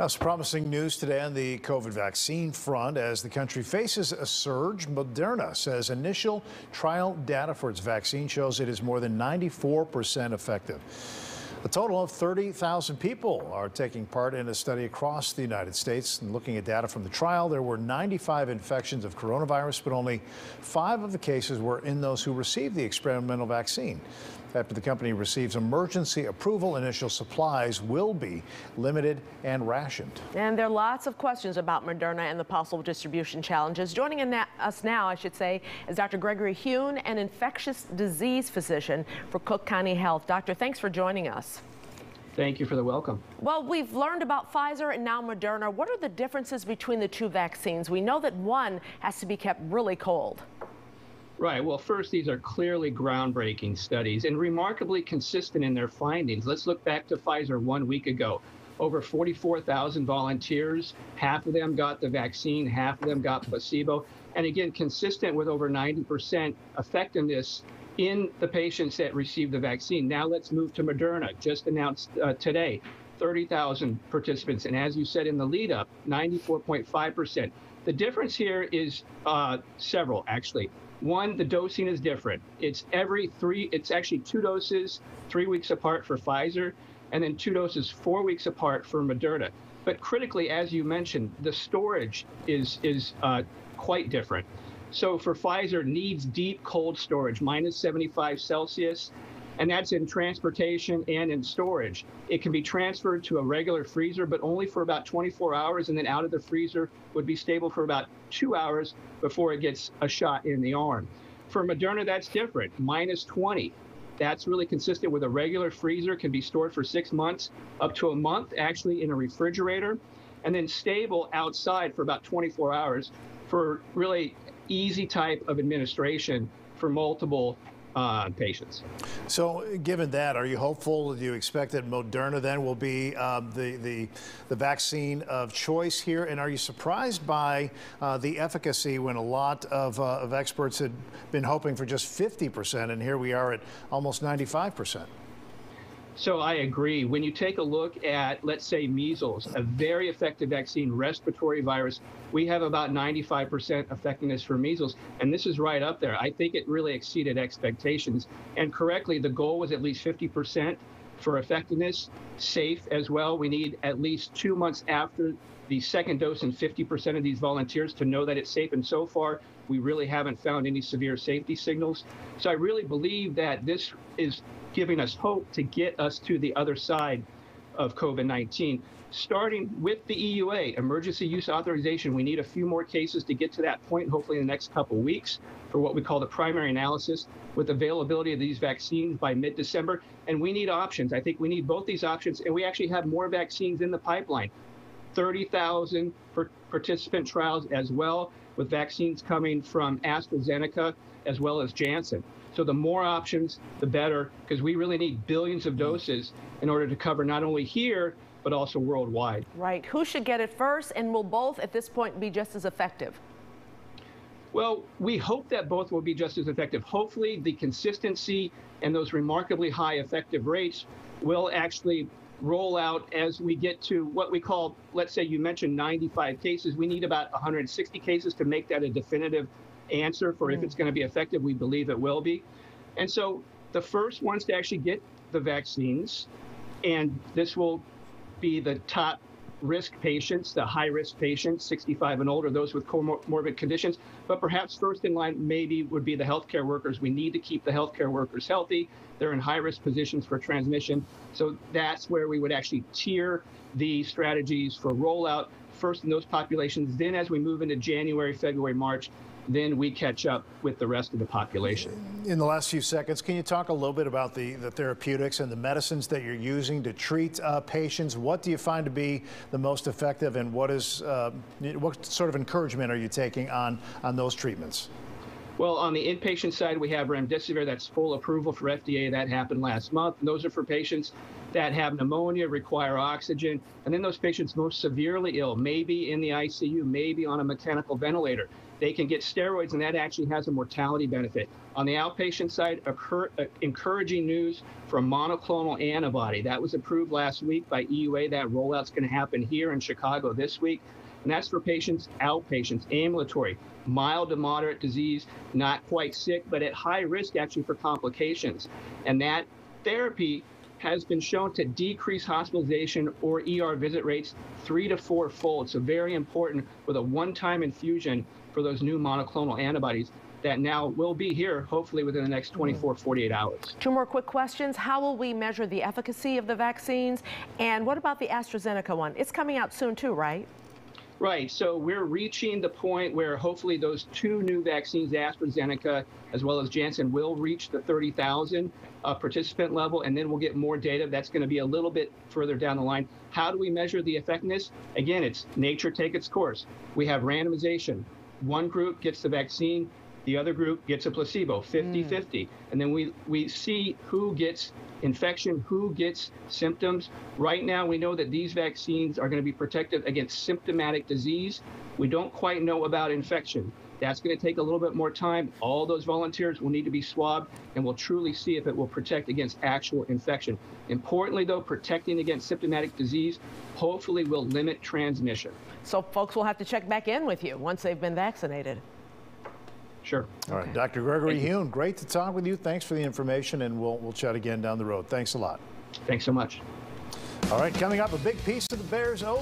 That's promising news today on the COVID vaccine front as the country faces a surge. Moderna says initial trial data for its vaccine shows it is more than 94% effective. A total of 30,000 people are taking part in a study across the United States. And looking at data from the trial, there were 95 infections of coronavirus, but only five of the cases were in those who received the experimental vaccine. After the company receives emergency approval, initial supplies will be limited and rationed. And there are lots of questions about Moderna and the possible distribution challenges. Joining us now, I should say, is Dr. Gregory Huhn, an infectious disease physician for Cook County Health. Doctor, thanks for joining us. Thank you for the welcome. Well, we've learned about Pfizer and now Moderna. What are the differences between the two vaccines? We know that one has to be kept really cold. Right. Well, first, these are clearly groundbreaking studies and remarkably consistent in their findings. Let's look back to Pfizer one week ago. Over 44,000 volunteers, half of them got the vaccine, half of them got placebo. And again, consistent with over 90% effectiveness in the patients that received the vaccine. Now let's move to Moderna, just announced uh, today. 30,000 participants, and as you said in the lead up, 94.5%. The difference here is uh, several, actually. One, the dosing is different. It's every three, it's actually two doses, three weeks apart for Pfizer, and then two doses four weeks apart for Moderna. But critically, as you mentioned, the storage is, is uh, quite different. So for Pfizer, needs deep cold storage, minus 75 Celsius and that's in transportation and in storage. It can be transferred to a regular freezer, but only for about 24 hours, and then out of the freezer would be stable for about two hours before it gets a shot in the arm. For Moderna, that's different, minus 20. That's really consistent with a regular freezer, can be stored for six months, up to a month actually in a refrigerator, and then stable outside for about 24 hours for really easy type of administration for multiple uh, patients. So, given that, are you hopeful? Do you expect that Moderna then will be uh, the, the, the vaccine of choice here? And are you surprised by uh, the efficacy when a lot of, uh, of experts had been hoping for just 50%, and here we are at almost 95%? So I agree. When you take a look at, let's say, measles, a very effective vaccine, respiratory virus, we have about 95% effectiveness for measles. And this is right up there. I think it really exceeded expectations. And correctly, the goal was at least 50% for effectiveness, safe as well. We need at least two months after the second dose in 50% of these volunteers to know that it's safe. And so far, we really haven't found any severe safety signals. So I really believe that this is giving us hope to get us to the other side of COVID 19. Starting with the EUA, emergency use authorization, we need a few more cases to get to that point, hopefully in the next couple weeks, for what we call the primary analysis with availability of these vaccines by mid December. And we need options. I think we need both these options, and we actually have more vaccines in the pipeline 30,000 participant trials as well, with vaccines coming from AstraZeneca as well as Janssen. So the more options, the better, because we really need billions of mm. doses in order to cover not only here, but also worldwide. Right. Who should get it first, and will both at this point be just as effective? Well, we hope that both will be just as effective. Hopefully, the consistency and those remarkably high effective rates will actually roll out as we get to what we call, let's say you mentioned 95 cases. We need about 160 cases to make that a definitive answer for if it's going to be effective. We believe it will be. And so the first ones to actually get the vaccines, and this will be the top risk patients, the high risk patients, 65 and older, those with comorbid conditions. But perhaps first in line maybe would be the healthcare workers. We need to keep the healthcare workers healthy. They're in high risk positions for transmission. So that's where we would actually tier the strategies for rollout first in those populations. Then as we move into January, February, March, then we catch up with the rest of the population. In the last few seconds, can you talk a little bit about the, the therapeutics and the medicines that you're using to treat uh, patients? What do you find to be the most effective, and what is uh, what sort of encouragement are you taking on on those treatments? Well, on the inpatient side, we have remdesivir. That's full approval for FDA. That happened last month. And those are for patients that have pneumonia, require oxygen, and then those patients most severely ill, maybe in the ICU, maybe on a mechanical ventilator. They can get steroids, and that actually has a mortality benefit. On the outpatient side, occur, uh, encouraging news from monoclonal antibody. That was approved last week by EUA. That rollout's going to happen here in Chicago this week. And that's for patients, outpatients, ambulatory, mild to moderate disease, not quite sick, but at high risk actually for complications. And that therapy has been shown to decrease hospitalization or ER visit rates three to four fold. So very important with a one-time infusion for those new monoclonal antibodies that now will be here hopefully within the next 24, 48 hours. Two more quick questions. How will we measure the efficacy of the vaccines? And what about the AstraZeneca one? It's coming out soon too, right? Right. So we're reaching the point where hopefully those two new vaccines, AstraZeneca as well as Janssen, will reach the 30,000 uh, participant level, and then we'll get more data. That's going to be a little bit further down the line. How do we measure the effectiveness? Again, it's nature take its course. We have randomization. One group gets the vaccine, the other group gets a placebo, 50 50. Hmm. And then we, we see who gets infection, who gets symptoms. Right now, we know that these vaccines are going to be protective against symptomatic disease. We don't quite know about infection. That's going to take a little bit more time. All those volunteers will need to be swabbed, and we'll truly see if it will protect against actual infection. Importantly, though, protecting against symptomatic disease hopefully will limit transmission. So folks will have to check back in with you once they've been vaccinated. Sure. All right, Dr. Gregory Huhn, great to talk with you. Thanks for the information, and we'll, we'll chat again down the road. Thanks a lot. Thanks so much. All right, coming up, a big piece of the Bears' O